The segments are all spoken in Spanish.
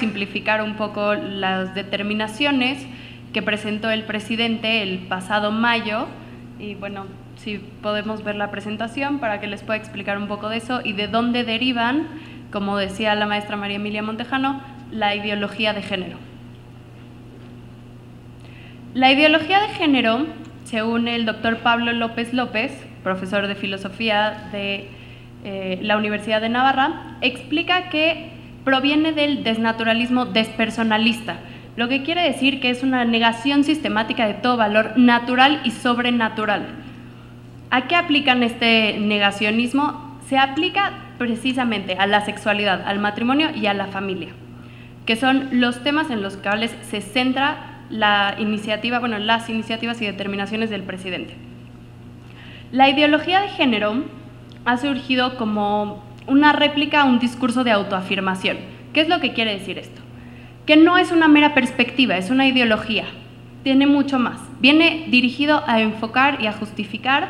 simplificar un poco las determinaciones que presentó el presidente el pasado mayo. Y bueno, si podemos ver la presentación para que les pueda explicar un poco de eso y de dónde derivan, como decía la maestra María Emilia Montejano, la ideología de género. La ideología de género, según el doctor Pablo López López, profesor de filosofía de eh, la Universidad de Navarra, explica que proviene del desnaturalismo despersonalista, lo que quiere decir que es una negación sistemática de todo valor natural y sobrenatural. ¿A qué aplican este negacionismo? Se aplica precisamente a la sexualidad, al matrimonio y a la familia, que son los temas en los cuales se centra la iniciativa, bueno, las iniciativas y determinaciones del presidente. La ideología de género ha surgido como una réplica a un discurso de autoafirmación. ¿Qué es lo que quiere decir esto? Que no es una mera perspectiva, es una ideología, tiene mucho más. Viene dirigido a enfocar y a justificar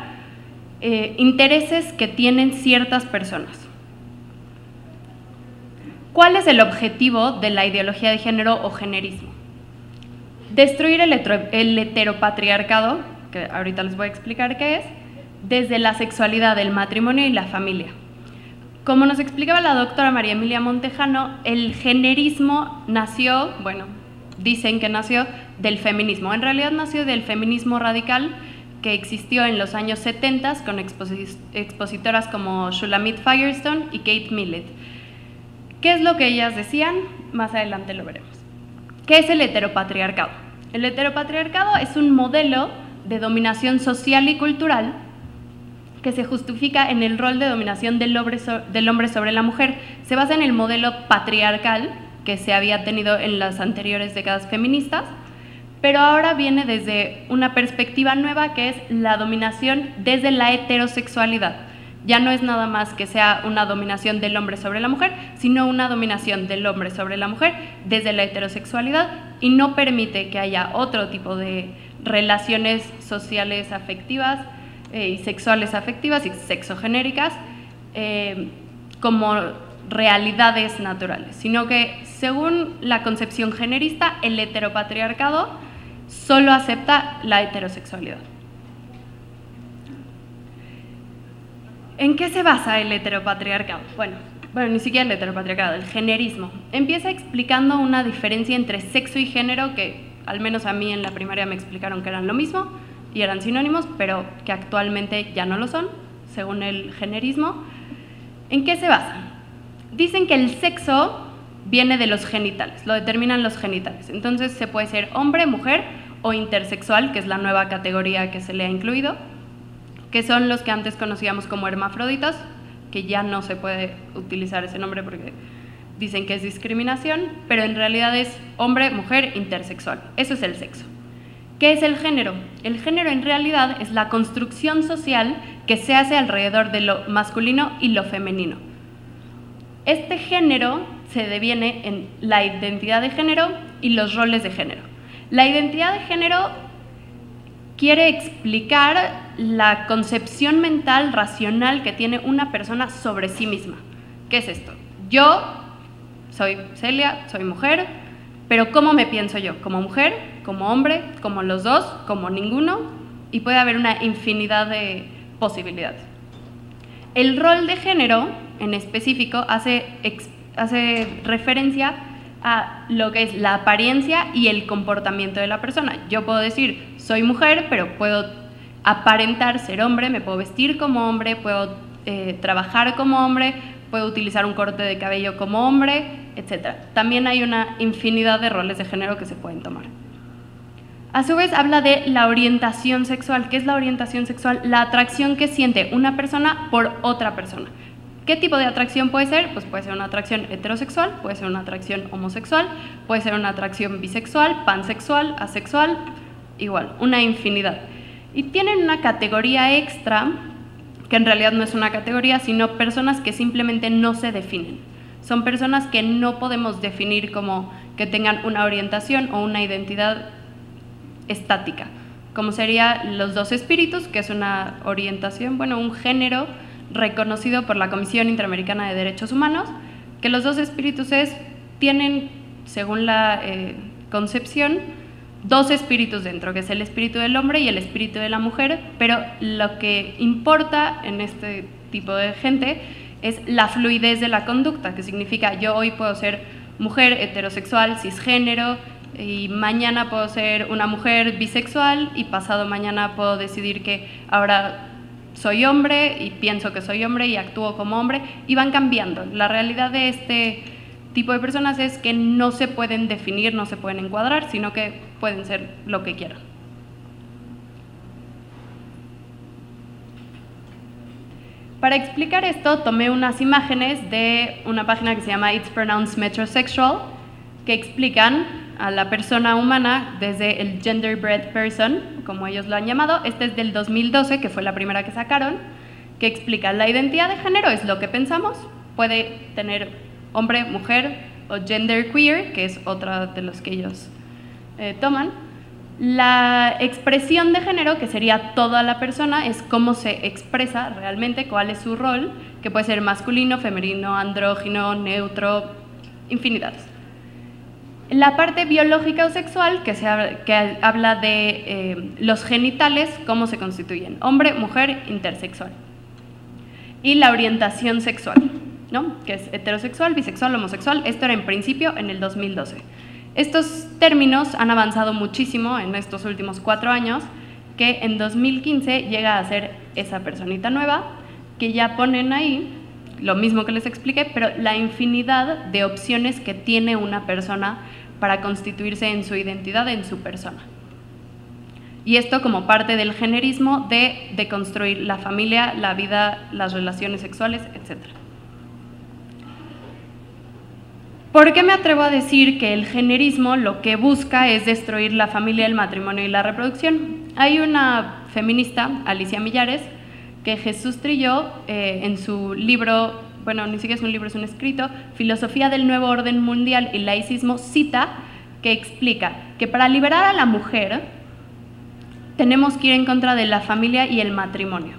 eh, intereses que tienen ciertas personas. ¿Cuál es el objetivo de la ideología de género o generismo? Destruir el, el heteropatriarcado, que ahorita les voy a explicar qué es, desde la sexualidad, el matrimonio y la familia. Como nos explicaba la doctora María Emilia Montejano, el generismo nació, bueno, dicen que nació del feminismo. En realidad nació del feminismo radical que existió en los años 70 con expositoras como Shulamit Firestone y Kate Millett. ¿Qué es lo que ellas decían? Más adelante lo veremos. ¿Qué es el heteropatriarcado? El heteropatriarcado es un modelo de dominación social y cultural que se justifica en el rol de dominación del hombre, sobre la mujer. Se basa en el modelo patriarcal que se había tenido en las anteriores décadas feministas, pero ahora viene desde una perspectiva nueva que es la dominación desde la heterosexualidad. Ya no es nada más que sea una dominación del hombre sobre la mujer, sino una dominación del hombre sobre la mujer desde la heterosexualidad y no permite que haya otro tipo de relaciones sociales afectivas eh, y sexuales afectivas y sexogenéricas eh, como realidades naturales, sino que según la concepción generista, el heteropatriarcado solo acepta la heterosexualidad. ¿En qué se basa el heteropatriarcado? Bueno, bueno, ni siquiera el heteropatriarcado, el generismo. Empieza explicando una diferencia entre sexo y género que al menos a mí en la primaria me explicaron que eran lo mismo, y eran sinónimos, pero que actualmente ya no lo son, según el generismo. ¿En qué se basan? Dicen que el sexo viene de los genitales, lo determinan los genitales. Entonces se puede ser hombre, mujer o intersexual, que es la nueva categoría que se le ha incluido, que son los que antes conocíamos como hermafroditas, que ya no se puede utilizar ese nombre porque dicen que es discriminación, pero en realidad es hombre, mujer, intersexual. Eso es el sexo. ¿Qué es el género? El género en realidad es la construcción social que se hace alrededor de lo masculino y lo femenino. Este género se deviene en la identidad de género y los roles de género. La identidad de género quiere explicar la concepción mental racional que tiene una persona sobre sí misma. ¿Qué es esto? Yo soy Celia, soy mujer, pero ¿cómo me pienso yo? ¿Como mujer? Como hombre, como los dos, como ninguno, y puede haber una infinidad de posibilidades. El rol de género en específico hace, hace referencia a lo que es la apariencia y el comportamiento de la persona. Yo puedo decir, soy mujer, pero puedo aparentar ser hombre, me puedo vestir como hombre, puedo eh, trabajar como hombre, puedo utilizar un corte de cabello como hombre, etc. También hay una infinidad de roles de género que se pueden tomar. A su vez habla de la orientación sexual. ¿Qué es la orientación sexual? La atracción que siente una persona por otra persona. ¿Qué tipo de atracción puede ser? Pues puede ser una atracción heterosexual, puede ser una atracción homosexual, puede ser una atracción bisexual, pansexual, asexual, igual, una infinidad. Y tienen una categoría extra, que en realidad no es una categoría, sino personas que simplemente no se definen. Son personas que no podemos definir como que tengan una orientación o una identidad estática, como sería los dos espíritus, que es una orientación, bueno, un género reconocido por la Comisión Interamericana de Derechos Humanos, que los dos espíritus es, tienen, según la eh, concepción, dos espíritus dentro, que es el espíritu del hombre y el espíritu de la mujer, pero lo que importa en este tipo de gente es la fluidez de la conducta, que significa yo hoy puedo ser mujer heterosexual, cisgénero, y mañana puedo ser una mujer bisexual y pasado mañana puedo decidir que ahora soy hombre y pienso que soy hombre y actúo como hombre y van cambiando. La realidad de este tipo de personas es que no se pueden definir, no se pueden encuadrar, sino que pueden ser lo que quieran. Para explicar esto, tomé unas imágenes de una página que se llama It's Pronounced Metrosexual, que explican a la persona humana desde el genderbread person, como ellos lo han llamado. Este es del 2012, que fue la primera que sacaron, que explica la identidad de género, es lo que pensamos, puede tener hombre, mujer o gender queer, que es otra de los que ellos eh, toman. La expresión de género, que sería toda la persona, es cómo se expresa realmente, cuál es su rol, que puede ser masculino, femenino, andrógino, neutro, infinidades. La parte biológica o sexual, que, se que habla de eh, los genitales, cómo se constituyen, hombre, mujer, intersexual. Y la orientación sexual, ¿no? que es heterosexual, bisexual, homosexual. Esto era en principio en el 2012. Estos términos han avanzado muchísimo en estos últimos cuatro años, que en 2015 llega a ser esa personita nueva, que ya ponen ahí lo mismo que les expliqué, pero la infinidad de opciones que tiene una persona para constituirse en su identidad, en su persona. Y esto como parte del generismo de, construir la familia, la vida, las relaciones sexuales, etc. ¿Por qué me atrevo a decir que el generismo lo que busca es destruir la familia, el matrimonio y la reproducción? Hay una feminista, Alicia Millares, que Jesús Trilló eh, en su libro bueno, ni siquiera es un libro, es un escrito, Filosofía del Nuevo Orden Mundial y Laicismo, cita que explica que para liberar a la mujer tenemos que ir en contra de la familia y el matrimonio.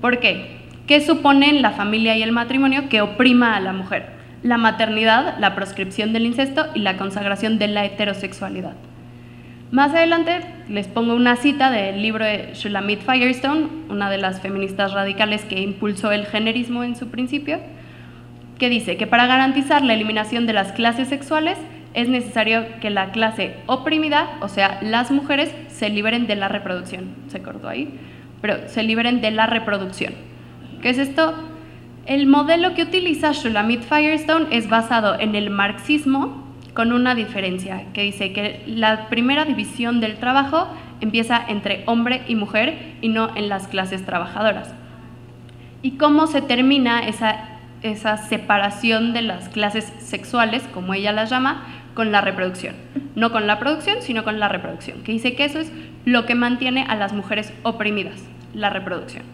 ¿Por qué? ¿Qué suponen la familia y el matrimonio que oprima a la mujer? La maternidad, la proscripción del incesto y la consagración de la heterosexualidad. Más adelante les pongo una cita del libro de Shulamit Firestone, una de las feministas radicales que impulsó el generismo en su principio, que dice que para garantizar la eliminación de las clases sexuales es necesario que la clase oprimida, o sea, las mujeres, se liberen de la reproducción. Se cortó ahí, pero se liberen de la reproducción. ¿Qué es esto? El modelo que utiliza Shulamit Firestone es basado en el marxismo con una diferencia, que dice que la primera división del trabajo empieza entre hombre y mujer y no en las clases trabajadoras. ¿Y cómo se termina esa, esa separación de las clases sexuales, como ella las llama, con la reproducción? No con la producción, sino con la reproducción, que dice que eso es lo que mantiene a las mujeres oprimidas, la reproducción.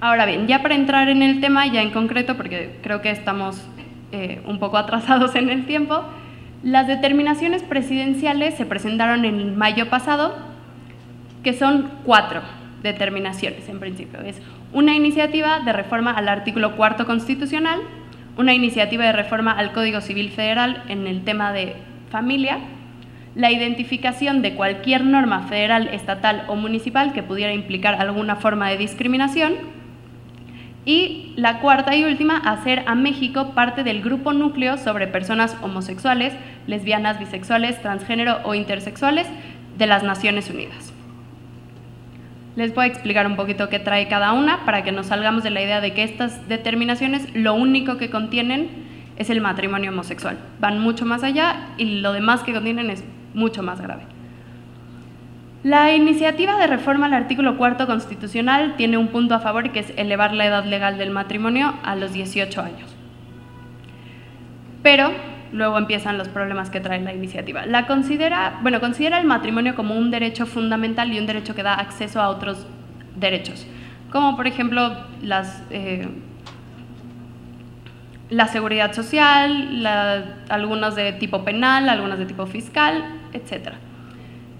Ahora bien, ya para entrar en el tema ya en concreto, porque creo que estamos eh, un poco atrasados en el tiempo. Las determinaciones presidenciales se presentaron en mayo pasado, que son cuatro determinaciones en principio. Es una iniciativa de reforma al artículo cuarto constitucional, una iniciativa de reforma al Código Civil Federal en el tema de familia, la identificación de cualquier norma federal, estatal o municipal que pudiera implicar alguna forma de discriminación, y la cuarta y última, hacer a México parte del grupo núcleo sobre personas homosexuales, lesbianas, bisexuales, transgénero o intersexuales de las Naciones Unidas. Les voy a explicar un poquito qué trae cada una para que nos salgamos de la idea de que estas determinaciones lo único que contienen es el matrimonio homosexual. Van mucho más allá y lo demás que contienen es mucho más grave. La iniciativa de reforma al artículo cuarto constitucional tiene un punto a favor que es elevar la edad legal del matrimonio a los 18 años. Pero luego empiezan los problemas que trae la iniciativa. La considera, bueno, considera el matrimonio como un derecho fundamental y un derecho que da acceso a otros derechos, como por ejemplo las, eh, la seguridad social, algunas de tipo penal, algunas de tipo fiscal, etcétera.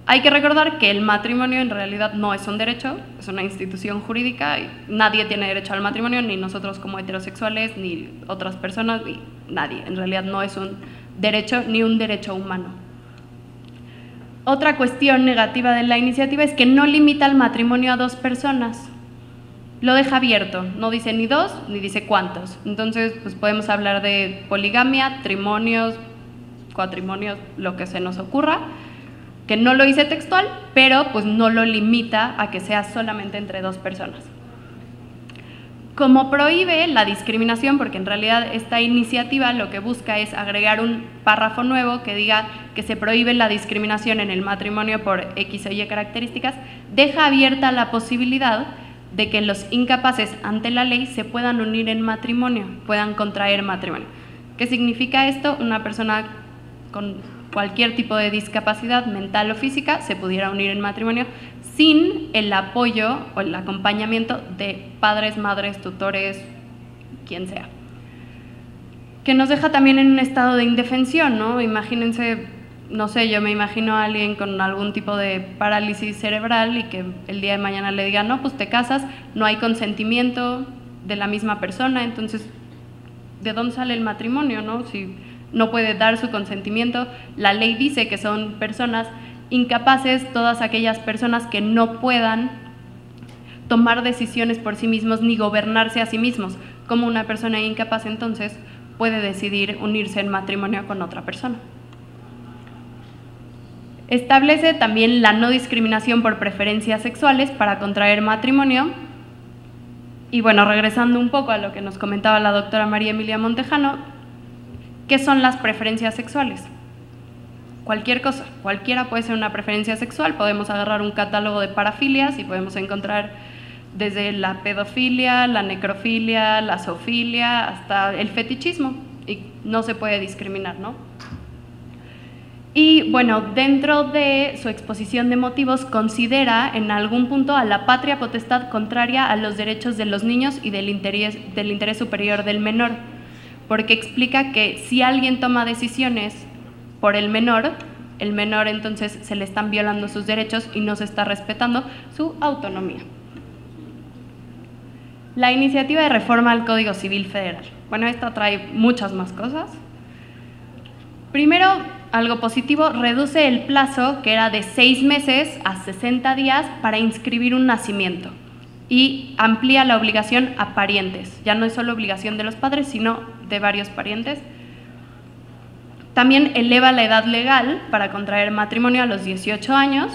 Hay que recordar que el matrimonio en realidad no es un derecho, es una institución jurídica y nadie tiene derecho al matrimonio, ni nosotros como heterosexuales, ni otras personas, ni nadie. En realidad no es un derecho ni un derecho humano. Otra cuestión negativa de la iniciativa es que no limita el matrimonio a dos personas. Lo deja abierto, no dice ni dos ni dice cuántos. Entonces, pues podemos hablar de poligamia, trimonios, cuatrimonios, lo que se nos ocurra que no lo hice textual, pero pues no lo limita a que sea solamente entre dos personas. Como prohíbe la discriminación, porque en realidad esta iniciativa lo que busca es agregar un párrafo nuevo que diga que se prohíbe la discriminación en el matrimonio por X o Y características, deja abierta la posibilidad de que los incapaces ante la ley se puedan unir en matrimonio, puedan contraer matrimonio. ¿Qué significa esto? Una persona con cualquier tipo de discapacidad mental o física se pudiera unir en matrimonio sin el apoyo o el acompañamiento de padres, madres, tutores, quien sea. Que nos deja también en un estado de indefensión, ¿no? Imagínense, no sé, yo me imagino a alguien con algún tipo de parálisis cerebral y que el día de mañana le diga, no, pues te casas, no hay consentimiento de la misma persona, entonces, ¿de dónde sale el matrimonio, no? Si no puede dar su consentimiento. La ley dice que son personas incapaces, todas aquellas personas que no puedan tomar decisiones por sí mismos ni gobernarse a sí mismos. Como una persona incapaz entonces puede decidir unirse en matrimonio con otra persona. Establece también la no discriminación por preferencias sexuales para contraer matrimonio. Y bueno, regresando un poco a lo que nos comentaba la doctora María Emilia Montejano, ¿Qué son las preferencias sexuales? Cualquier cosa, cualquiera puede ser una preferencia sexual. Podemos agarrar un catálogo de parafilias y podemos encontrar desde la pedofilia, la necrofilia, la zoofilia, hasta el fetichismo. Y no se puede discriminar, ¿no? Y bueno, dentro de su exposición de motivos considera en algún punto a la patria potestad contraria a los derechos de los niños y del interés, del interés superior del menor porque explica que si alguien toma decisiones por el menor, el menor entonces se le están violando sus derechos y no se está respetando su autonomía. La iniciativa de reforma al Código Civil Federal. Bueno, esta trae muchas más cosas. Primero, algo positivo, reduce el plazo que era de seis meses a 60 días para inscribir un nacimiento y amplía la obligación a parientes. Ya no es solo obligación de los padres, sino de varios parientes. También eleva la edad legal para contraer matrimonio a los 18 años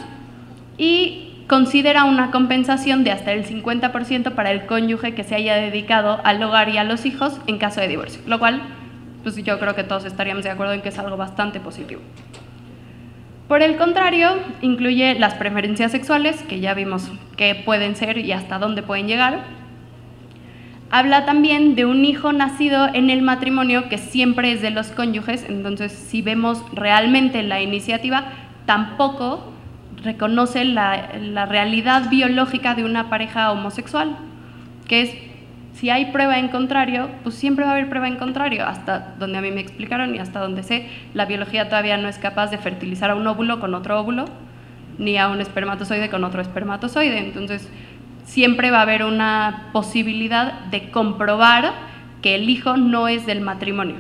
y considera una compensación de hasta el 50% para el cónyuge que se haya dedicado al hogar y a los hijos en caso de divorcio, lo cual pues yo creo que todos estaríamos de acuerdo en que es algo bastante positivo. Por el contrario, incluye las preferencias sexuales, que ya vimos que pueden ser y hasta dónde pueden llegar. Habla también de un hijo nacido en el matrimonio que siempre es de los cónyuges, entonces si vemos realmente la iniciativa, tampoco reconoce la, la realidad biológica de una pareja homosexual, que es si hay prueba en contrario, pues siempre va a haber prueba en contrario, hasta donde a mí me explicaron y hasta donde sé, la biología todavía no es capaz de fertilizar a un óvulo con otro óvulo, ni a un espermatozoide con otro espermatozoide. Entonces, siempre va a haber una posibilidad de comprobar que el hijo no es del matrimonio.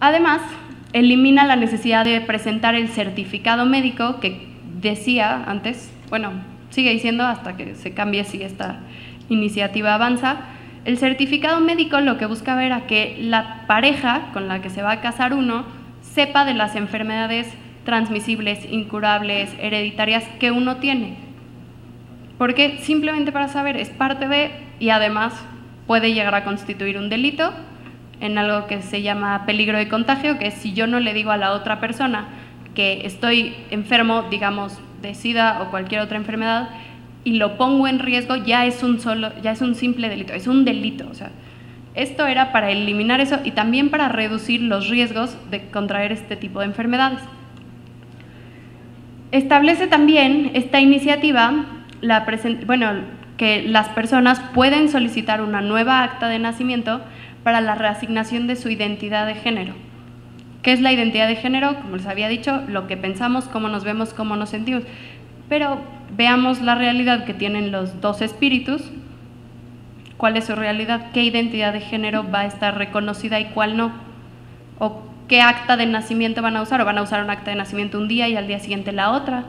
Además, elimina la necesidad de presentar el certificado médico que decía antes, bueno, sigue diciendo hasta que se cambie si esta iniciativa avanza, el certificado médico lo que busca ver a que la pareja con la que se va a casar uno sepa de las enfermedades transmisibles, incurables, hereditarias que uno tiene. Porque simplemente para saber es parte de y además puede llegar a constituir un delito en algo que se llama peligro de contagio, que es si yo no le digo a la otra persona que estoy enfermo, digamos, de SIDA o cualquier otra enfermedad, y lo pongo en riesgo, ya es un, solo, ya es un simple delito, es un delito. O sea, esto era para eliminar eso y también para reducir los riesgos de contraer este tipo de enfermedades. Establece también esta iniciativa la bueno, que las personas pueden solicitar una nueva acta de nacimiento para la reasignación de su identidad de género. ¿Qué es la identidad de género? Como les había dicho, lo que pensamos, cómo nos vemos, cómo nos sentimos. Pero veamos la realidad que tienen los dos espíritus, cuál es su realidad, qué identidad de género va a estar reconocida y cuál no, o qué acta de nacimiento van a usar, o van a usar un acta de nacimiento un día y al día siguiente la otra,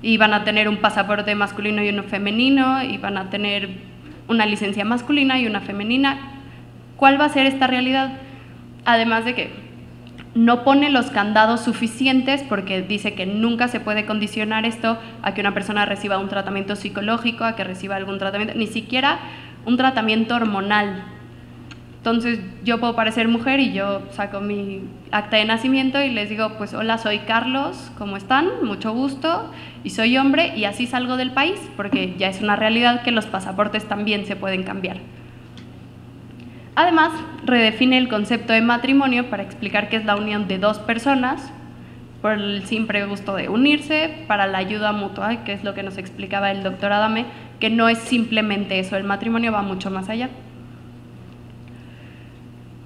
y van a tener un pasaporte masculino y uno femenino, y van a tener una licencia masculina y una femenina. ¿Cuál va a ser esta realidad? Además de que no pone los candados suficientes porque dice que nunca se puede condicionar esto a que una persona reciba un tratamiento psicológico, a que reciba algún tratamiento, ni siquiera un tratamiento hormonal. Entonces yo puedo parecer mujer y yo saco mi acta de nacimiento y les digo, pues hola, soy Carlos, ¿cómo están? Mucho gusto. Y soy hombre y así salgo del país porque ya es una realidad que los pasaportes también se pueden cambiar. Además, redefine el concepto de matrimonio para explicar que es la unión de dos personas por el simple gusto de unirse, para la ayuda mutua, que es lo que nos explicaba el doctor Adame, que no es simplemente eso, el matrimonio va mucho más allá.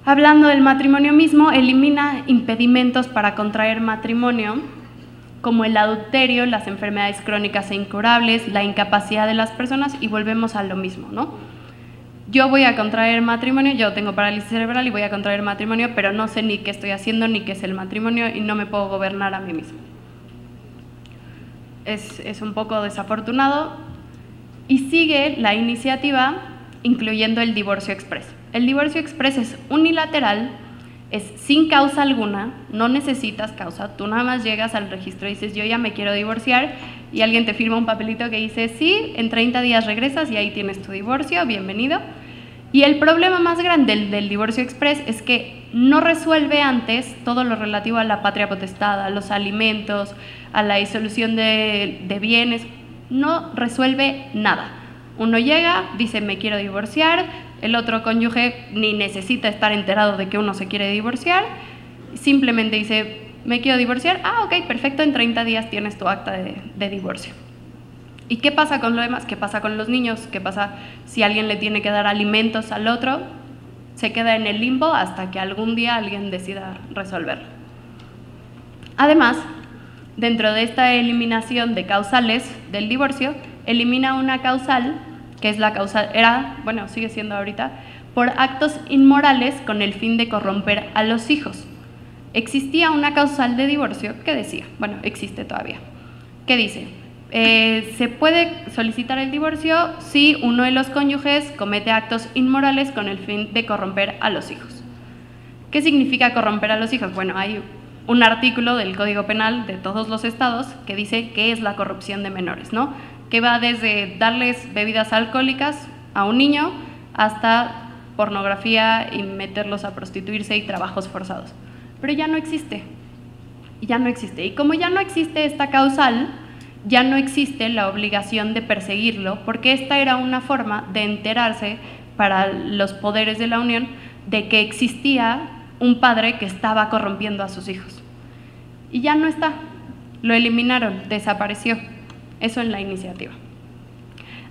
Hablando del matrimonio mismo, elimina impedimentos para contraer matrimonio, como el adulterio, las enfermedades crónicas e incurables, la incapacidad de las personas, y volvemos a lo mismo, ¿no? Yo voy a contraer matrimonio, yo tengo parálisis cerebral y voy a contraer matrimonio, pero no sé ni qué estoy haciendo ni qué es el matrimonio y no me puedo gobernar a mí mismo. Es, es un poco desafortunado y sigue la iniciativa incluyendo el divorcio express. El divorcio express es unilateral, es sin causa alguna, no necesitas causa, tú nada más llegas al registro y dices yo ya me quiero divorciar y alguien te firma un papelito que dice sí, en 30 días regresas y ahí tienes tu divorcio, bienvenido. Y el problema más grande del, divorcio express es que no resuelve antes todo lo relativo a la patria potestad, a los alimentos, a la disolución de, de bienes, no resuelve nada. Uno llega, dice me quiero divorciar, el otro cónyuge ni necesita estar enterado de que uno se quiere divorciar, simplemente dice me quiero divorciar, ah, ok, perfecto, en 30 días tienes tu acta de divorcio. ¿Y qué pasa con lo demás? ¿Qué pasa con los niños? ¿Qué pasa si alguien le tiene que dar alimentos al otro? Se queda en el limbo hasta que algún día alguien decida resolverlo. Además, dentro de esta eliminación de causales del divorcio, elimina una causal, que es la causal, era, bueno, sigue siendo ahorita, por actos inmorales con el fin de corromper a los hijos. Existía una causal de divorcio que decía, bueno, existe todavía, que dice, eh, se puede solicitar el divorcio si uno de los cónyuges comete actos inmorales con el fin de corromper a los hijos. ¿Qué significa corromper a los hijos? Bueno, hay un artículo del Código Penal de todos los estados que dice qué es la corrupción de menores, ¿no? Que va desde darles bebidas alcohólicas a un niño hasta pornografía y meterlos a prostituirse y trabajos forzados. Pero ya no existe. Ya no existe. Y como ya no existe esta causal, ya no existe la obligación de perseguirlo, porque esta era una forma de enterarse para los poderes de la Unión de que existía un padre que estaba corrompiendo a sus hijos. Y ya no está, lo eliminaron, desapareció. Eso en la iniciativa.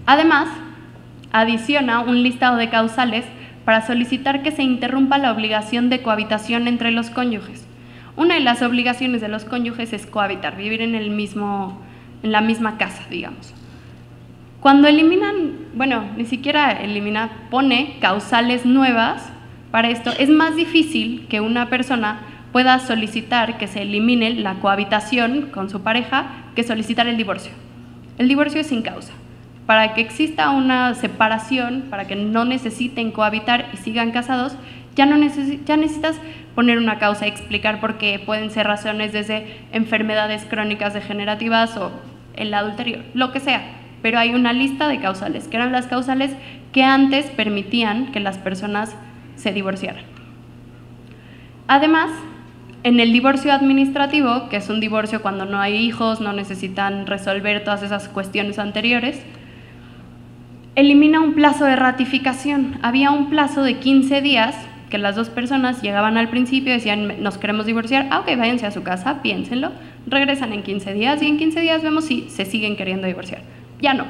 Además, adiciona un listado de causales para solicitar que se interrumpa la obligación de cohabitación entre los cónyuges. Una de las obligaciones de los cónyuges es cohabitar, vivir en el mismo en la misma casa, digamos. Cuando eliminan, bueno, ni siquiera elimina, pone causales nuevas para esto, es más difícil que una persona pueda solicitar que se elimine la cohabitación con su pareja que solicitar el divorcio. El divorcio es sin causa. Para que exista una separación, para que no necesiten cohabitar y sigan casados, ya, no ya necesitas poner una causa explicar por qué pueden ser razones desde enfermedades crónicas degenerativas o el adulterio, lo que sea. Pero hay una lista de causales, que eran las causales que antes permitían que las personas se divorciaran. Además, en el divorcio administrativo, que es un divorcio cuando no hay hijos, no necesitan resolver todas esas cuestiones anteriores, elimina un plazo de ratificación. Había un plazo de 15 días que las dos personas llegaban al principio decían, nos queremos divorciar, ah, ok, váyanse a su casa, piénsenlo, regresan en 15 días y en 15 días vemos si se siguen queriendo divorciar. Ya no.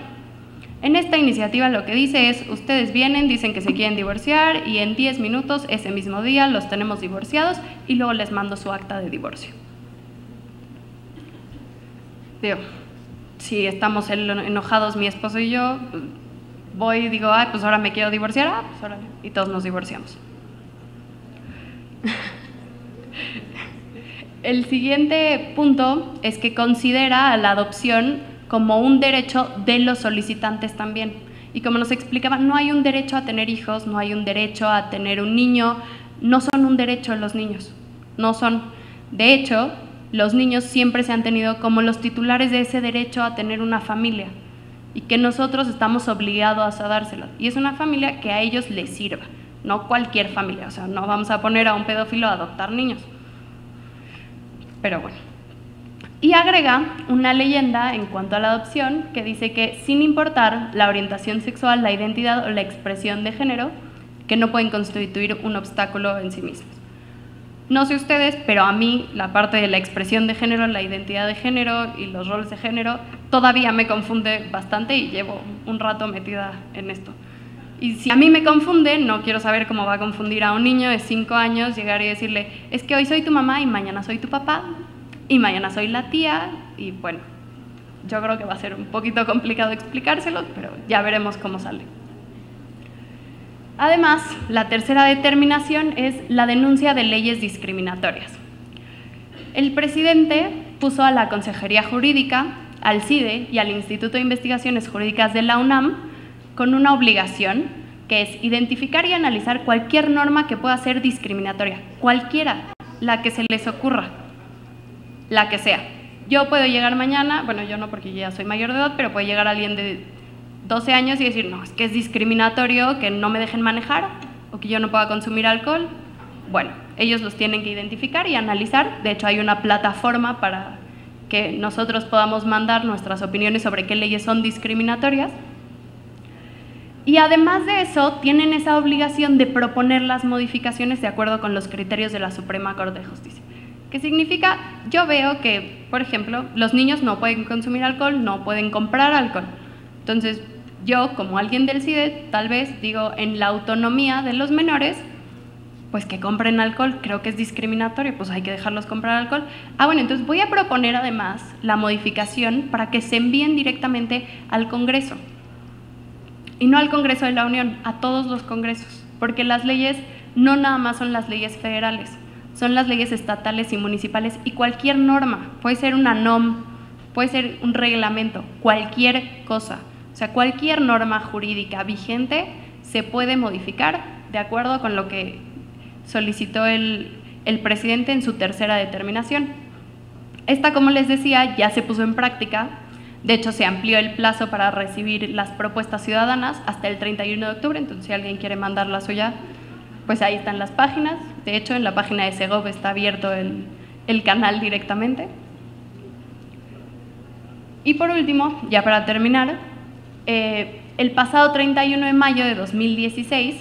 En esta iniciativa lo que dice es, ustedes vienen, dicen que se quieren divorciar y en 10 minutos ese mismo día los tenemos divorciados y luego les mando su acta de divorcio. Digo, si estamos enojados mi esposo y yo, voy y digo, ay, pues ahora me quiero divorciar, ah, pues órale, y todos nos divorciamos. El siguiente punto es que considera la adopción como un derecho de los solicitantes también. Y como nos explicaba, no hay un derecho a tener hijos, no hay un derecho a tener un niño, no son un derecho los niños, no son. De hecho, los niños siempre se han tenido como los titulares de ese derecho a tener una familia y que nosotros estamos obligados a dárselo. Y es una familia que a ellos les sirva, no cualquier familia, o sea, no vamos a poner a un pedófilo a adoptar niños. Pero bueno. Y agrega una leyenda en cuanto a la adopción que dice que sin importar la orientación sexual, la identidad o la expresión de género, que no pueden constituir un obstáculo en sí mismos. No sé ustedes, pero a mí la parte de la expresión de género, la identidad de género y los roles de género todavía me confunde bastante y llevo un rato metida en esto. Y si a mí me confunde, no quiero saber cómo va a confundir a un niño de 5 años, llegar y decirle, es que hoy soy tu mamá y mañana soy tu papá y mañana soy la tía y bueno, yo creo que va a ser un poquito complicado explicárselo, pero ya veremos cómo sale. Además, la tercera determinación es la denuncia de leyes discriminatorias. El presidente puso a la Consejería Jurídica, al CIDE y al Instituto de Investigaciones Jurídicas de la UNAM con una obligación que es identificar y analizar cualquier norma que pueda ser discriminatoria, cualquiera, la que se les ocurra, la que sea. Yo puedo llegar mañana, bueno, yo no porque ya soy mayor de edad, pero puede llegar alguien de 12 años y decir, no, es que es discriminatorio que no me dejen manejar o que yo no pueda consumir alcohol. Bueno, ellos los tienen que identificar y analizar. De hecho, hay una plataforma para que nosotros podamos mandar nuestras opiniones sobre qué leyes son discriminatorias y además de eso, tienen esa obligación de proponer las modificaciones de acuerdo con los criterios de la Suprema Corte de Justicia. ¿Qué significa? Yo veo que, por ejemplo, los niños no pueden consumir alcohol, no pueden comprar alcohol. Entonces, yo, como alguien del CIDE, tal vez digo, en la autonomía de los menores, pues que compren alcohol, creo que es discriminatorio, pues hay que dejarlos comprar alcohol. Ah, bueno, entonces voy a proponer además la modificación para que se envíen directamente al Congreso y no al Congreso de la Unión, a todos los congresos, porque las leyes no nada más son las leyes federales, son las leyes estatales y municipales y cualquier norma, puede ser una NOM, puede ser un reglamento, cualquier cosa, o sea, cualquier norma jurídica vigente se puede modificar de acuerdo con lo que solicitó el, el presidente en su tercera determinación. Esta, como les decía, ya se puso en práctica de hecho, se amplió el plazo para recibir las propuestas ciudadanas hasta el 31 de octubre, entonces si alguien quiere mandar la suya, pues ahí están las páginas. De hecho, en la página de Segov está abierto el, canal directamente. Y por último, ya para terminar, eh, el pasado 31 de mayo de 2016,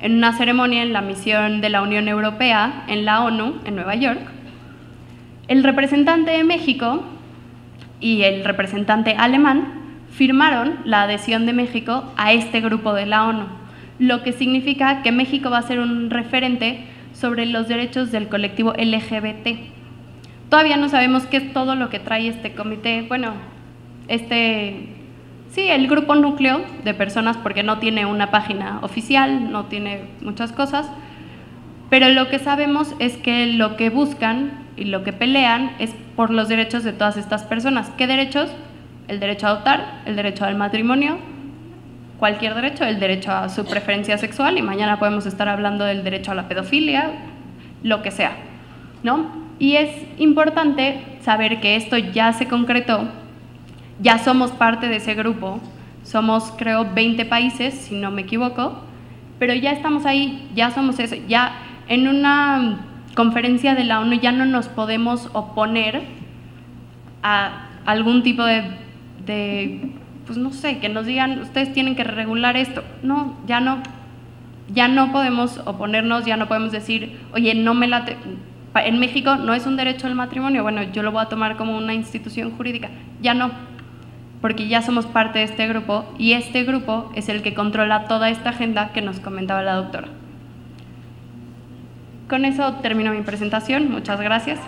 en una ceremonia en la misión de la Unión Europea en la ONU, en Nueva York, el representante de México y el representante alemán firmaron la adhesión de México a este grupo de la ONU, lo que significa que México va a ser un referente sobre los derechos del colectivo LGBT. Todavía no sabemos qué es todo lo que trae este comité, bueno, este, sí, el grupo núcleo de personas porque no tiene una página oficial, no tiene muchas cosas, pero lo que sabemos es que lo que buscan y lo que pelean es por los derechos de todas estas personas. ¿Qué derechos? El derecho a adoptar, el derecho al matrimonio, cualquier derecho, el derecho a su preferencia sexual y mañana podemos estar hablando del derecho a la pedofilia, lo que sea, ¿no? Y es importante saber que esto ya se concretó, ya somos parte de ese grupo, somos creo 20 países, si no me equivoco, pero ya estamos ahí, ya somos eso, ya en una conferencia de la ONU ya no nos podemos oponer a algún tipo de, pues no sé, que nos digan, ustedes tienen que regular esto. No, ya no, ya no podemos oponernos, ya no podemos decir, oye, no me la... En México no es un derecho al matrimonio, bueno, yo lo voy a tomar como una institución jurídica. Ya no. porque ya somos parte de este grupo y este grupo es el que controla toda esta agenda que nos comentaba la doctora. Con eso termino mi presentación. Muchas gracias.